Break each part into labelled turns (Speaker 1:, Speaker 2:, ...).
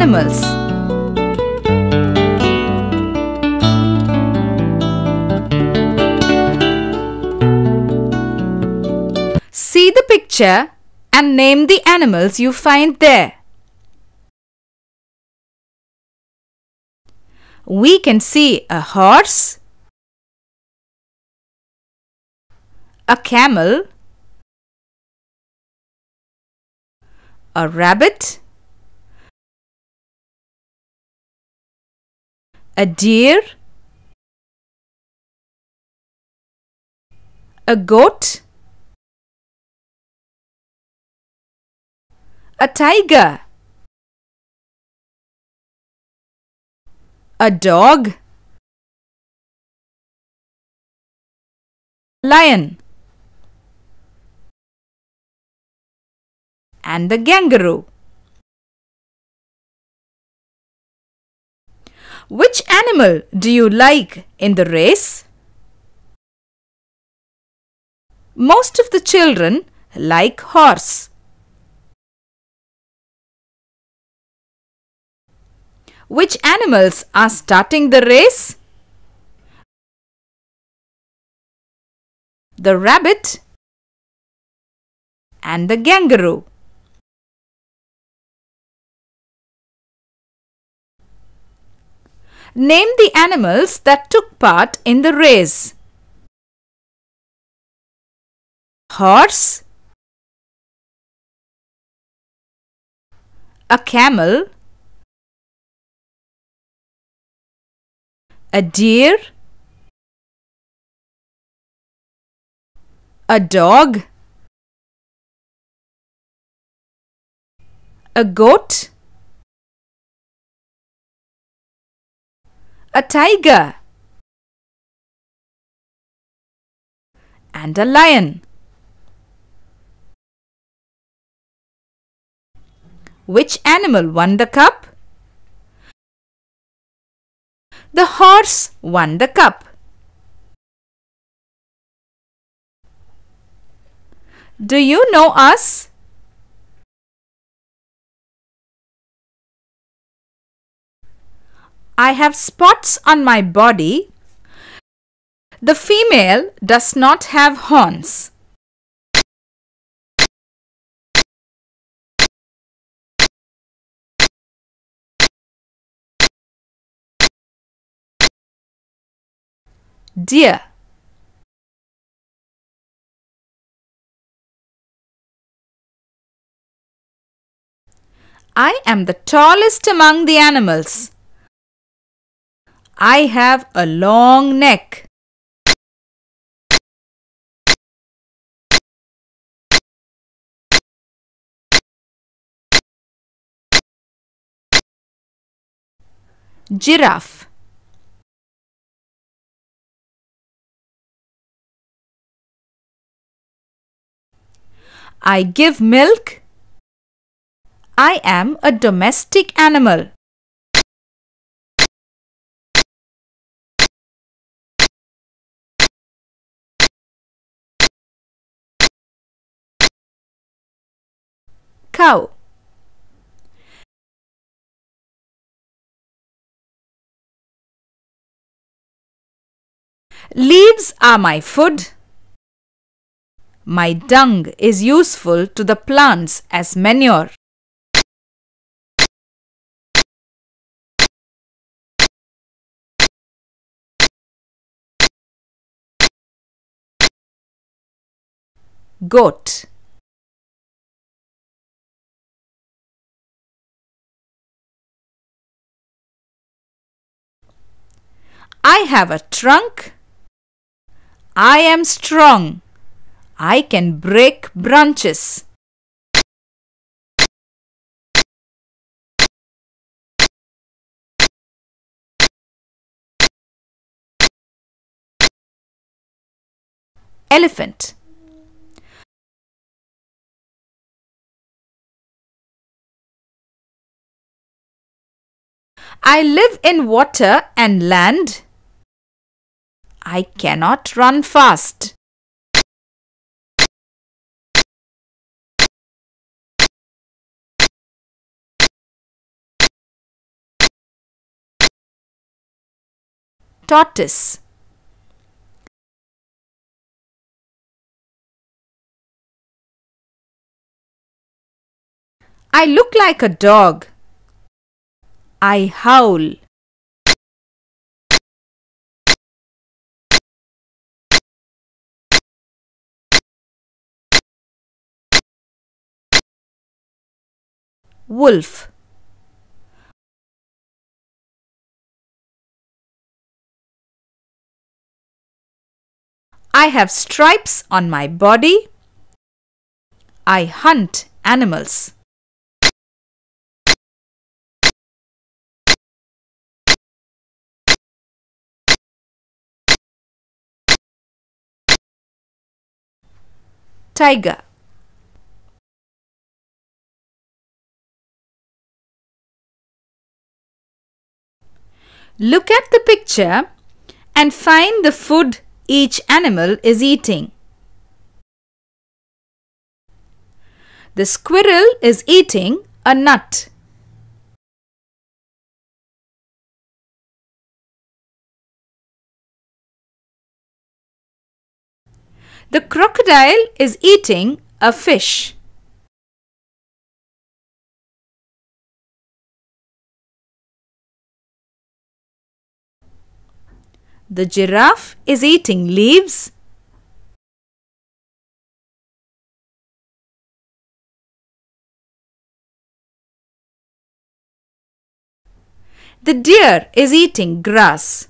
Speaker 1: animals. See the picture and name the animals you find there. We can see a horse, a camel, a rabbit, a deer, a goat, a tiger, a dog, lion, and the kangaroo. Which animal do you like in the race? Most of the children like horse. Which animals are starting the race? The rabbit and the kangaroo. Name the animals that took part in the race. Horse, a camel, a deer, a dog, a goat, a tiger, and a lion. Which animal won the cup? The horse won the cup. Do you know us? I have spots on my body. The female does not have horns. Deer I am the tallest among the animals. I have a long neck. Giraffe I give milk. I am a domestic animal. Cow Leaves are my food. My dung is useful to the plants as manure. Goat I have a trunk. I am strong. I can break branches. Elephant I live in water and land. I cannot run fast. Tortoise I look like a dog. I howl. Wolf. I have stripes on my body. I hunt animals. Tiger Look at the picture and find the food each animal is eating. The squirrel is eating a nut. The crocodile is eating a fish. The giraffe is eating leaves. The deer is eating grass.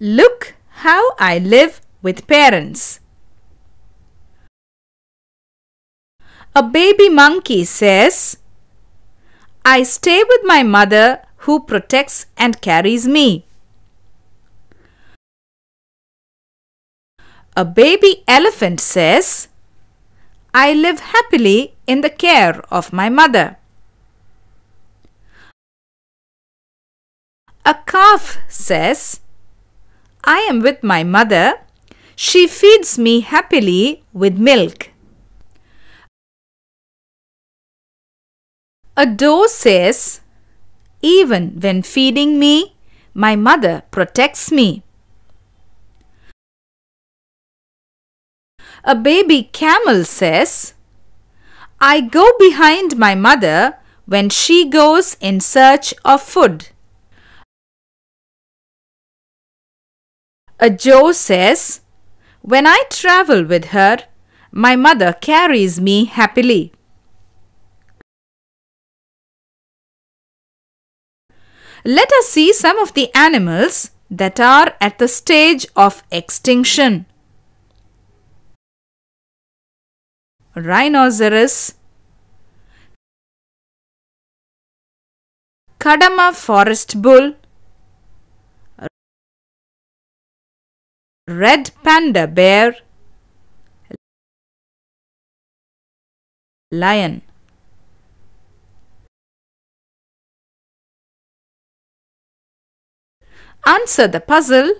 Speaker 1: Look how I live with parents. A baby monkey says, I stay with my mother who protects and carries me. A baby elephant says, I live happily in the care of my mother. A calf says, I am with my mother. She feeds me happily with milk. A doe says, Even when feeding me, my mother protects me. A baby camel says, I go behind my mother when she goes in search of food. A Joe says, When I travel with her, my mother carries me happily. Let us see some of the animals that are at the stage of extinction. Rhinoceros. Kadama forest bull. Red panda bear. Lion Answer the puzzle.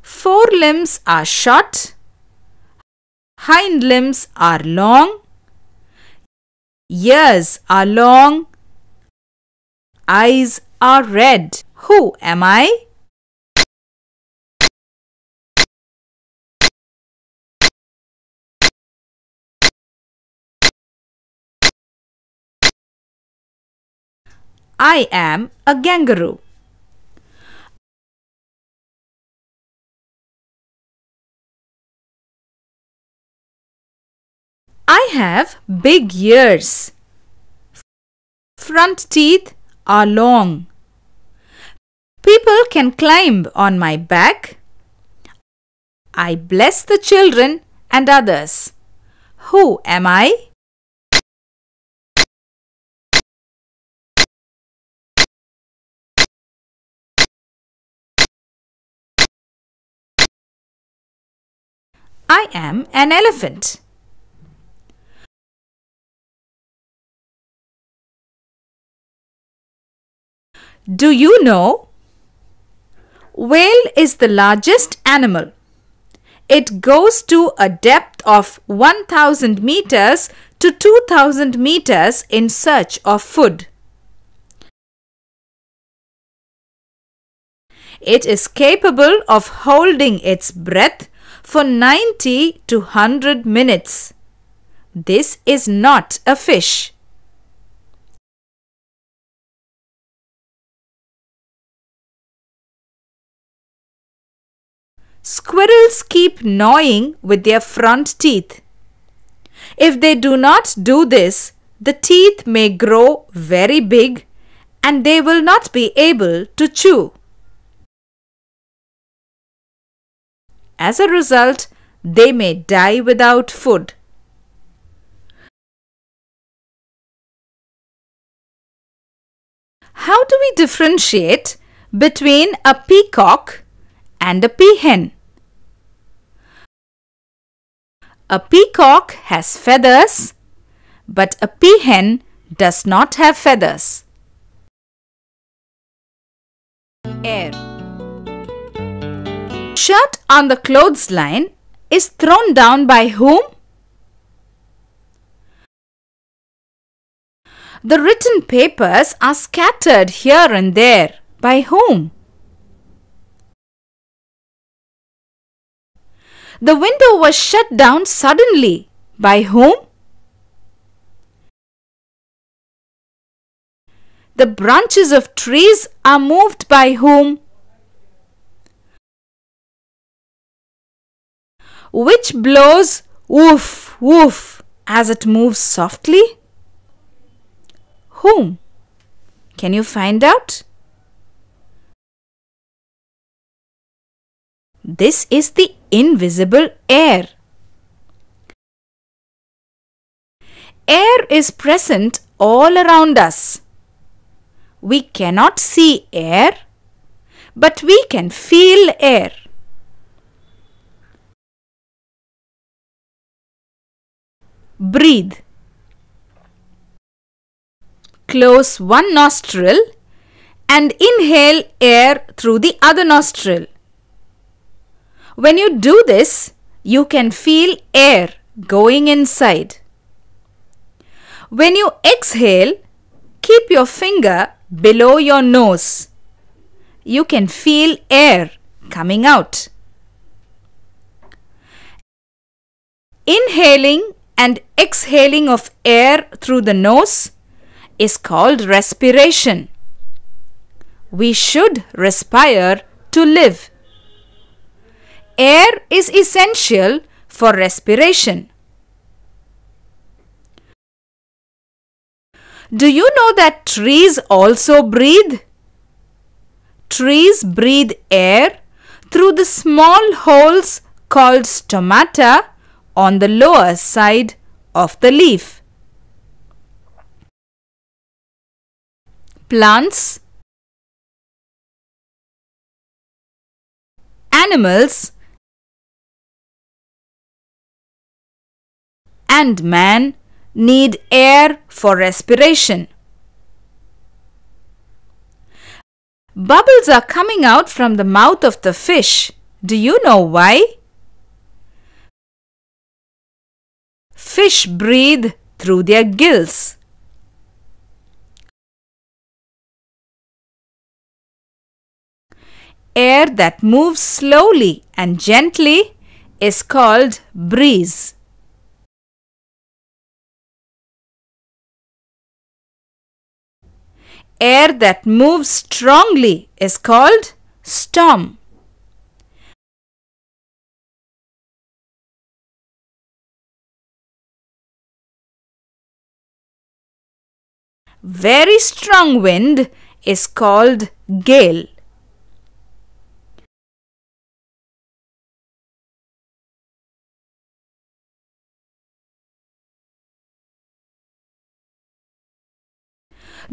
Speaker 1: Four limbs are short. Hind limbs are long. Ears are long. Eyes are red. Who am I? I am a kangaroo. I have big ears. Front teeth are long. People can climb on my back. I bless the children and others. Who am I? I am an elephant. Do you know? Whale is the largest animal. it goes to a depth of 1000 meters to 2000 meters in search of food. It is capable of holding its breath for 90 to 100 minutes. This is not a fish. Squirrels keep gnawing with their front teeth. If they do not do this, the teeth may grow very big and they will not be able to chew. As a result, they may die without food. How do we differentiate between a peacock and a peahen? A peacock has feathers, but a peahen does not have feathers. Air Shirt on the clothesline is thrown down by whom? The written papers are scattered here and there. By whom? The window was shut down suddenly. By whom? The branches of trees are moved by whom? Which blows woof woof as it moves softly? Whom? Can you find out? This is the invisible air. Air is present all around us. We cannot see air, but we can feel air. Breathe. Close one nostril and inhale air through the other nostril. When you do this, you can feel air going inside. When you exhale, keep your finger below your nose. You can feel air coming out. Inhaling and exhaling of air through the nose is called respiration. We should respire to live. Air is essential for respiration. Do you know that trees also breathe? Trees breathe air through the small holes called stomata on the lower side of the leaf. Plants, animals, and man need air for respiration. Bubbles are coming out from the mouth of the fish. Do you know why? Fish breathe through their gills. Air that moves slowly and gently is called breeze. Air that moves strongly is called storm. Very strong wind is called gale.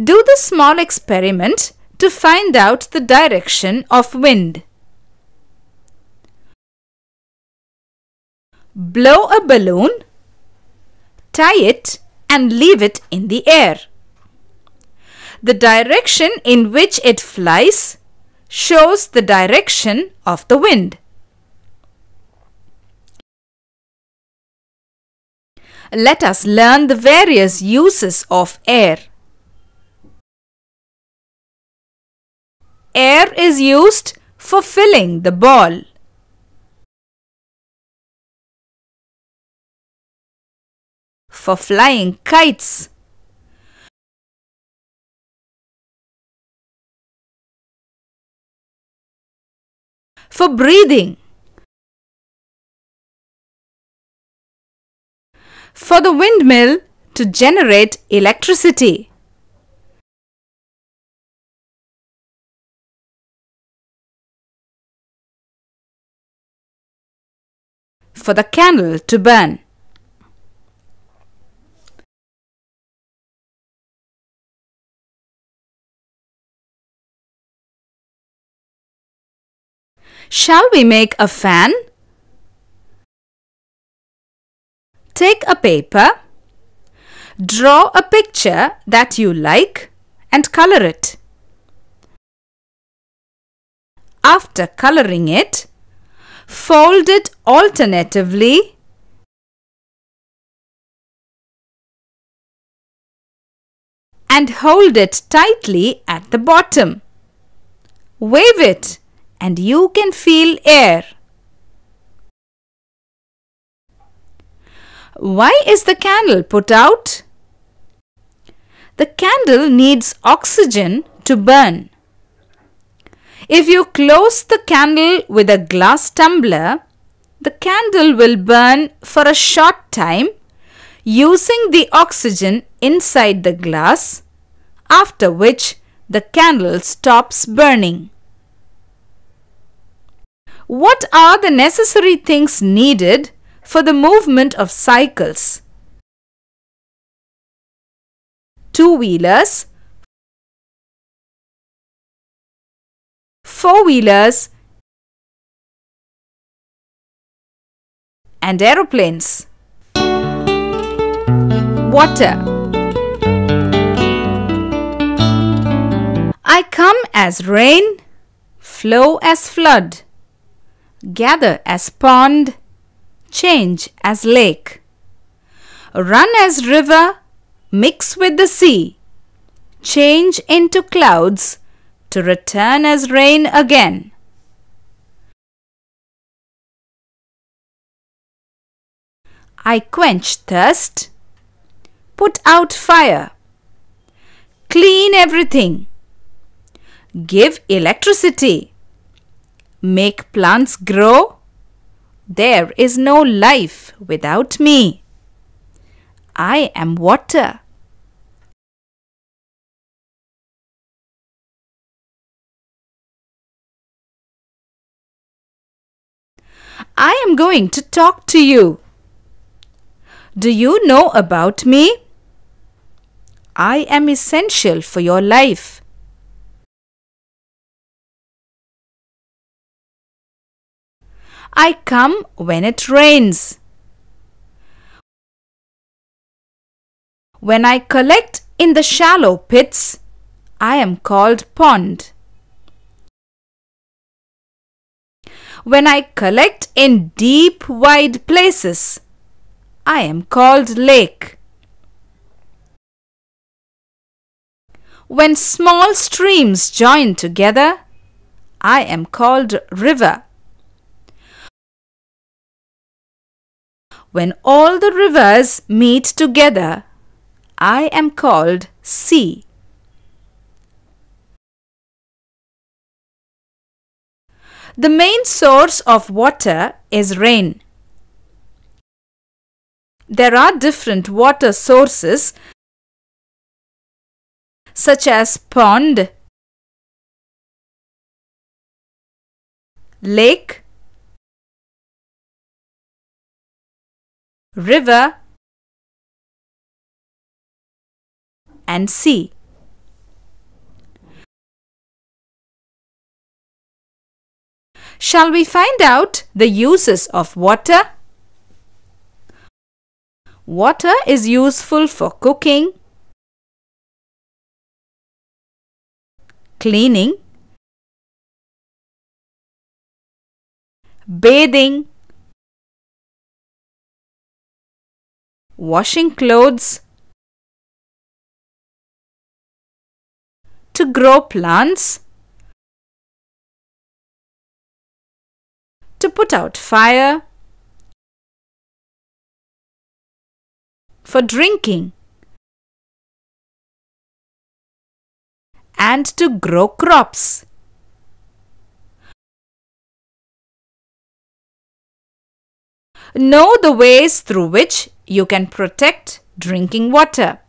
Speaker 1: Do the small experiment to find out the direction of wind. Blow a balloon, tie it and leave it in the air. The direction in which it flies shows the direction of the wind. Let us learn the various uses of air. Air is used for filling the ball. For flying kites. For breathing. For the windmill to generate electricity. For the candle to burn. Shall we make a fan? Take a paper, draw a picture that you like and color it. After coloring it, fold it alternatively and hold it tightly at the bottom. Wave it and you can feel air. Why is the candle put out? The candle needs oxygen to burn. If you close the candle with a glass tumbler, the candle will burn for a short time using the oxygen inside the glass, after which the candle stops burning. What are the necessary things needed for the movement of cycles? Two-wheelers, four-wheelers and aeroplanes. Water I come as rain, flow as flood gather as pond, change as lake, run as river, mix with the sea, change into clouds to return as rain again. I quench thirst, put out fire, clean everything, give electricity make plants grow? There is no life without me. I am water. I am going to talk to you. Do you know about me? I am essential for your life. I come when it rains. When I collect in the shallow pits, I am called pond. When I collect in deep wide places, I am called lake. When small streams join together, I am called river. When all the rivers meet together, I am called sea. The main source of water is rain. There are different water sources such as pond, lake, river and sea. Shall we find out the uses of water? Water is useful for cooking, cleaning, bathing, washing clothes, to grow plants, to put out fire, for drinking, and to grow crops. Know the ways through which you can protect drinking water.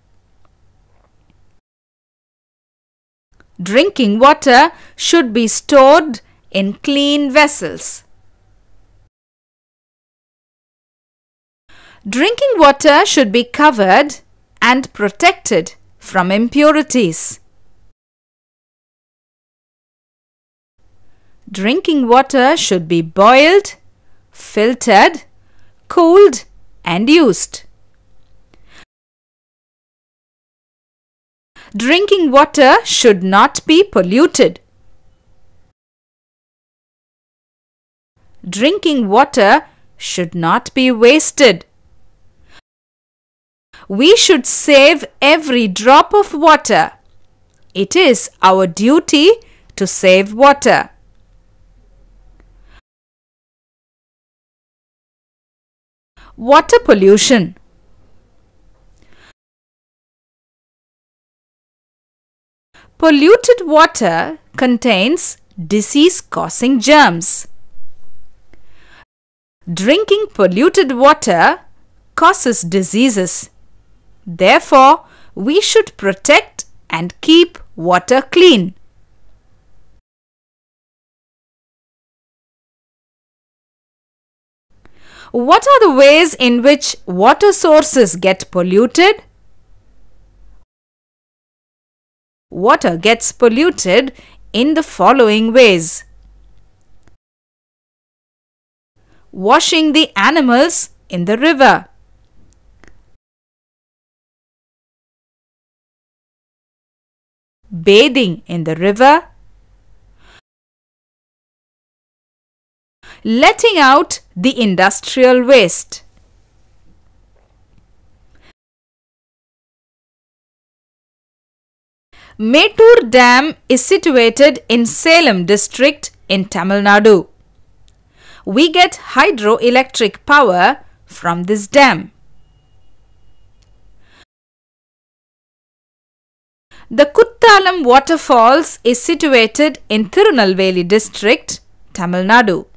Speaker 1: Drinking water should be stored in clean vessels. Drinking water should be covered and protected from impurities. Drinking water should be boiled, filtered, cooled and used. Drinking water should not be polluted. Drinking water should not be wasted. We should save every drop of water. It is our duty to save water. Water pollution. Polluted water contains disease-causing germs. Drinking polluted water causes diseases. Therefore, we should protect and keep water clean. What are the ways in which water sources get polluted? Water gets polluted in the following ways. Washing the animals in the river. Bathing in the river. Letting out the industrial waste. Mettur Dam is situated in Salem district in Tamil Nadu. We get hydroelectric power from this dam. The Kuttalam waterfalls is situated in Tirunelveli district, Tamil Nadu.